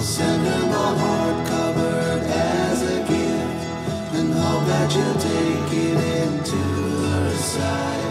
I'll send her my heart covered as a gift and hope that she'll take it into her side.